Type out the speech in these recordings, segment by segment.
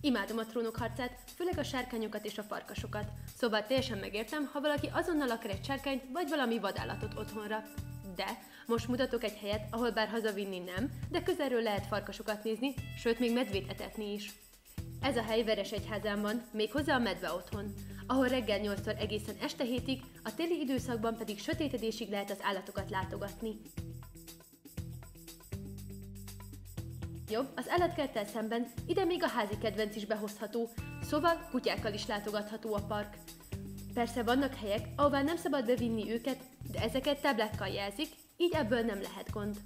Imádom a trónok harcát, főleg a sárkányokat és a farkasokat. Szóval teljesen megértem, ha valaki azonnal akar egy sárkányt vagy valami vadállatot otthonra. De most mutatok egy helyet, ahol bár hazavinni nem, de közelről lehet farkasokat nézni, sőt még medvét etetni is. Ez a hely Veresegyházán van, méghozzá a medve otthon, ahol reggel 8-tól egészen este hétig, a téli időszakban pedig sötétedésig lehet az állatokat látogatni. Jobb, az állatkerttel szemben ide még a házi kedvenc is behozható, szóval kutyákkal is látogatható a park. Persze vannak helyek, ahová nem szabad bevinni őket, de ezeket táblákkal jelzik, így ebből nem lehet gond.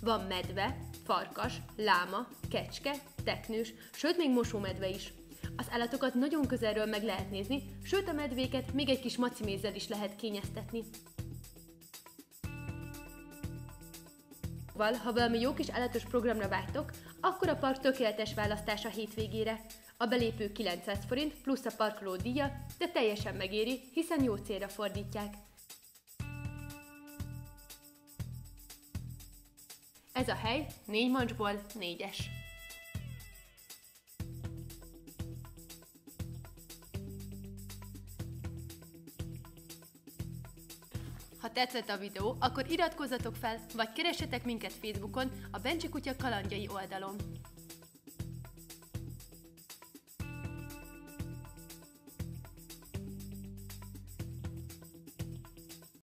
Van medve, farkas, láma, kecske, teknős, sőt még mosómedve is. Az állatokat nagyon közelről meg lehet nézni, sőt a medvéket még egy kis macimézzel is lehet kényeztetni. Val, ha valami jó kis állatos programra vágytok, akkor a park tökéletes választás a hétvégére. A belépő 900 forint plusz a parkoló díja, de teljesen megéri, hiszen jó célra fordítják. Ez a hely négy mancsból négyes. Ha tetszett a videó, akkor iratkozzatok fel, vagy keressetek minket Facebookon a Bencsi Kutya kalandjai oldalon.